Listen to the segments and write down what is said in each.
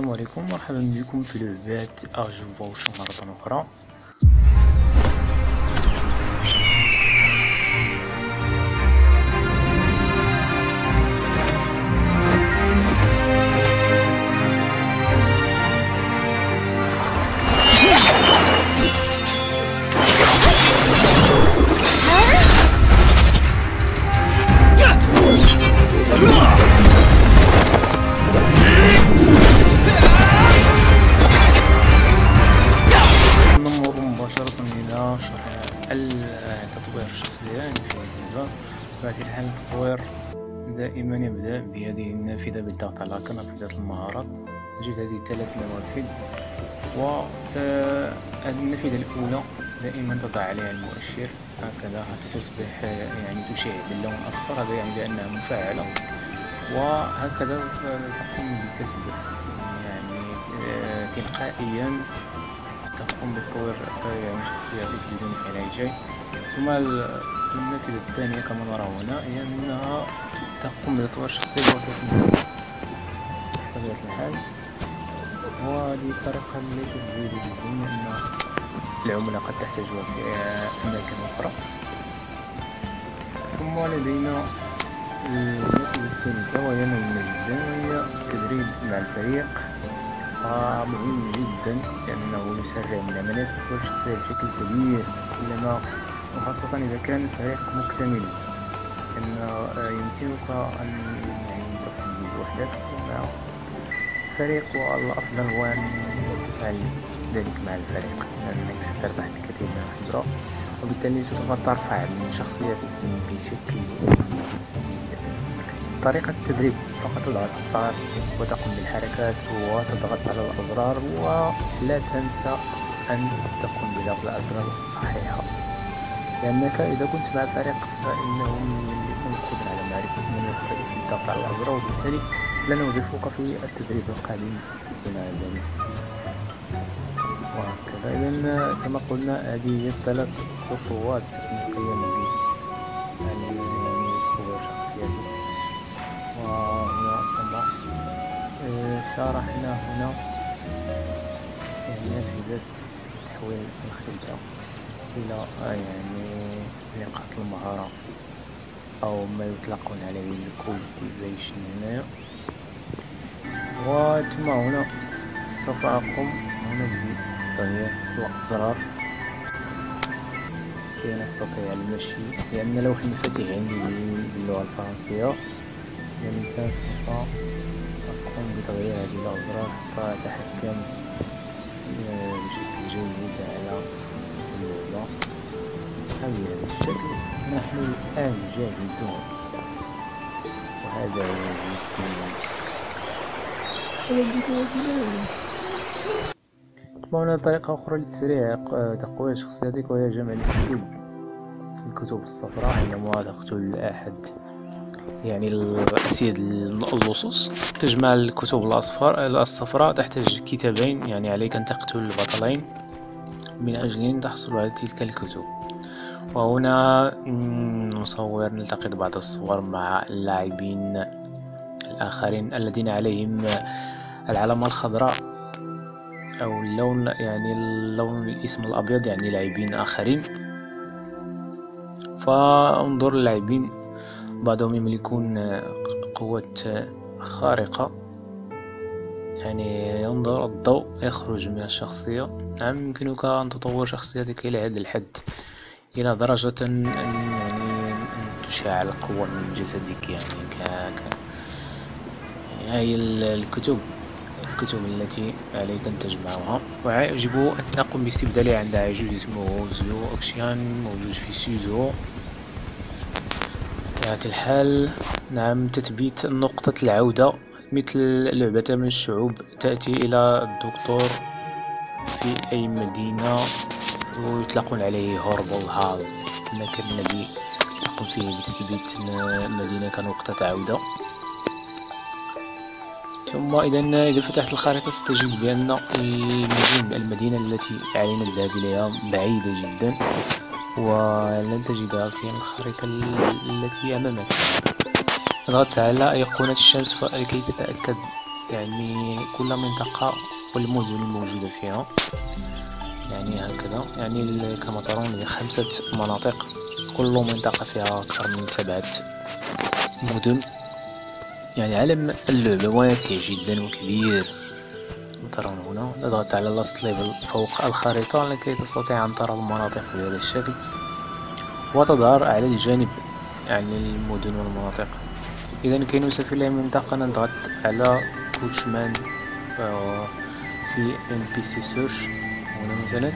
السلام عليكم. مرحبا بكم في لعبة أرجو فوشن مرة أخرى. في الجزء بطبيعة الحال التطوير دائما يبدأ بهذه النافذة بالضغط على نافذة المهارات. تجد هذه الثلاث نوافذ. وهذه النافذة الأولى دائما تضع عليها المؤشر. هكذا حتى تصبح يعني تشع باللون الأصفر. هذا يعني بأنها مفعلة وهكذا تقوم بكسب يعني آه، تلقائيا تقوم بتطوير يعني شخصياتك بدون علاج. ثم النافذة الثانية كما نرى هنا هي أنها تقوم بتطوير الشخصية بواسطة. بطبيعة الحال وهذه الطريقة ليست جيدة جدا لأن العملاء قد تحتاجها في أماكن أخرى ثم لدينا النافذة الثالثة وهي مهمة جدا وهي التدريب مع الفريق مهم جدا لأنه يسرع من عملية تطوير الشخصية بشكل كبير كلما وخاصة إذا كان الفريق مكتمل أن يمكنك أن يعني تقوم بوحدك مع فريق والأفضل هو أن تفعل ذلك مع الفريق. لأنك ستربح الكثير من الخبرة وبالتالي سوف ترفع من شخصيتك بشكل طريقة التدريب. فقط تضغط ستارت وتقوم بالحركات وتضغط على الأزرار ولا تنسى أن تقوم بضغط الأزرار الصحيحة. لأنك إذا كنت مع فريق فإنهم يملكون القدرة على معرفة من يختلف في الضغط على الأزرار وبالتالي لن أضيفك في التدريب القادم. بناء ذلك وهكذا. إذا كما قلنا هذه هي الثلاث خطوات للقيام ب يعني يعني شخصيتك وهنا كما آه، شرحنا هنا يعني نافذة تحويل الخلية إلى آه، يعني نقاط المهارة أو ما يطلقون عليه الكولتيفيشن هنايا وثم هنا سوف أقوم. هنا بتغيير الأزرار. كي نستطيع المشي لأن لوح المفاتيح عندي باللغة الفرنسية. يعني سوف أقوم بتغيير هذه الأزرار. حتى أتحكم آه، بشكل جيد على بهذا الشكل نحن الآن جاهزون. وهذا طبعا هناك طريقة أخرى لتسريع تقوية شخصيتك وهي جمع الكتب. الكتب الصفراء عندما تقتل أحد يعني الأسياد اللصوص تجمع الكتب الأصفر الصفراء تحتاج كتابين. يعني عليك أن تقتل البطلين. من أجل أن تحصل على تلك الكتب. وهنا نصور نلتقط بعض الصور مع اللاعبين الآخرين الذين عليهم العلامة الخضراء أو اللون يعني اللون الاسم الأبيض يعني لاعبين آخرين. فانظر اللاعبين بعضهم يملكون قوة خارقة. يعني ينظر الضوء يخرج من الشخصية. نعم يمكنك أن تطور شخصيتك إلى هذا الحد إلى درجة أن يعني أن تشاع القوة من جسدك يعني ك... ك... هاي ال- الكتب الكتب التي عليك أن تجمعها. ويجب أن تقوم باستبدالها عند عجوز اسمه زو أوكسيان موجود في سيزو. بطبيعة الحال نعم تثبيت نقطة العودة مثل لعبة من الشعوب تأتي إلى الدكتور في أي مدينة ويطلقون عليه Herbal Hall المكان الذي تقوم فيه بتثبيت مدينة كنقطة عودة ثم إذا إذا فتحت الخريطة ستجد بأن المدينة التي علينا الذهاب إليها بعيدة جدا ولن تجدها في الخريطة ال- التي أمامك. اضغط على أيقونة الشمس لكي تتأكد يعني كل منطقة والمدن الموجودة فيها. يعني هكذا. يعني كما ترون خمسة مناطق. كل منطقة فيها أكثر من سبعة مدن. يعني عالم اللعبة واسع جدا وكبير. ترون هنا. نضغط على last level فوق الخريطة لكي تستطيع أن ترى المناطق بهذا الشكل. وتظهر على الجانب يعني المدن والمناطق. إذا كي نسافر إلى منطقة نضغط على coachman في NPC search هنا مثلا.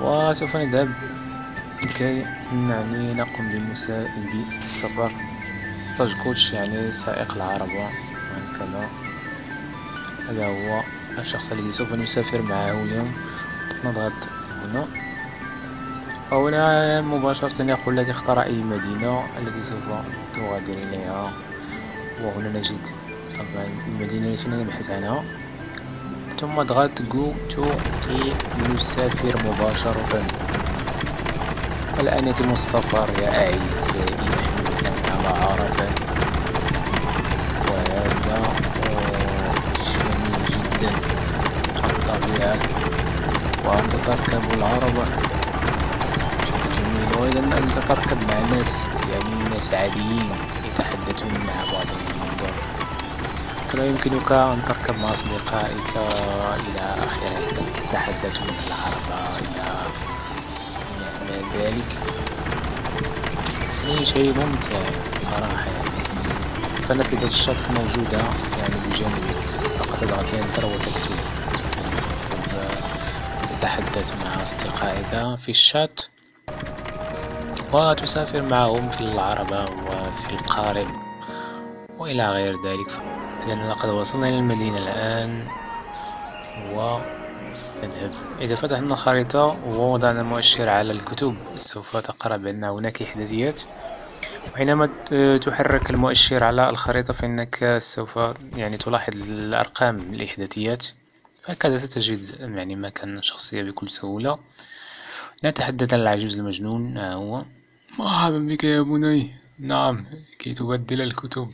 وسوف نذهب لكي يعني نقوم بالسفر. stagecoach يعني سائق العربة هكذا هذا هو الشخص الذي سوف نسافر معه اليوم. نضغط هنا. وهنا مباشرة يقول لك اختار أي مدينة التي سوف تغادر إليها. وهنا نجد طبعا المدينة التي نبحث عنها. ثم اضغط جو تو كي نسافر مباشرة. الآن يتم السفر يا أعزائي نحن على عرفة وهذا جميل جدا. الطبيعة. وأنت تركب العربة أنت تركب مع ناس يعني ناس عاديين يتحدثون مع بعضهم كما يمكنك أن تركب مع أصدقائك إلى آخره. تتحدثون العربة إلى ذلك. يعني شيء ممتع صراحة يعني. فنافذة الشط موجودة يعني بجانبك فقط تضغط انتر وتكتب. تكتب تتحدث مع أصدقائك في الشات. وتسافر معهم في العربة وفي القارب وإلى غير ذلك. لأننا قد وصلنا إلى المدينة الآن. و نذهب إذا فتحنا الخريطة ووضعنا المؤشر على الكتب سوف تقرأ بأن هناك إحداثيات. وحينما تحرك المؤشر على الخريطة فإنك سوف يعني تلاحظ الأرقام الإحداثيات. هكذا ستجد يعني مكان شخصية بكل سهولة. نتحدث عن العجوز المجنون هو؟ مرحبا بك يا بني. نعم كي تبدل الكتب.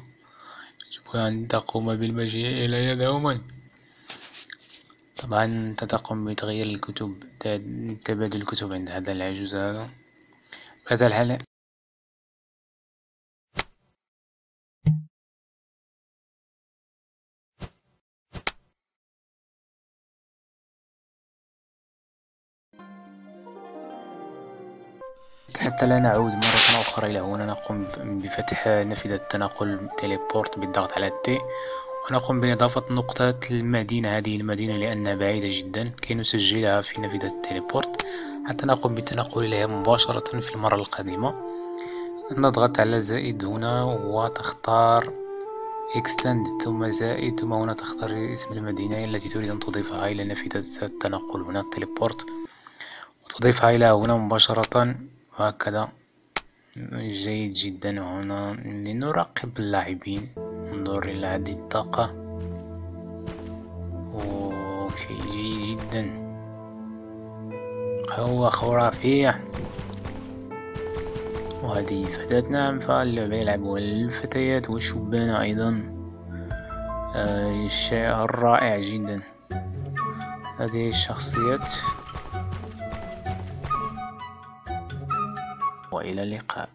يجب أن تقوم بالمجيء إلي دوما. طبعا أنت تقوم بتغيير الكتب تبادل الكتب عند هذا العجوز هذا. بهذا الحال حتى لا نعود مرة أخرى إلى هنا نقوم بفتح نافذة التنقل teleport بالضغط على T ونقوم بإضافة نقطة المدينة. هذه المدينة لأنها بعيدة جدا كي نسجلها في نافذة ال teleport حتى نقوم بالتنقل إليها مباشرة في المرة القادمة. نضغط على زائد هنا وتختار extend ثم زائد ثم هنا تختار اسم المدينة التي تريد أن تضيفها إلى نافذة التنقل هنا ال teleport وتضيفها إلى هنا مباشرة. وهكذا جيد جدا هنا. لنراقب اللاعبين. انظر إلى هذه الطاقة. أوكي جيد جدا. هو خرافي وهذه فتاة نعم فاللعبة يلعبها الفتيات والشبان أيضا. آه شيء رائع جدا. هذه الشخصيات. وإلى اللقاء.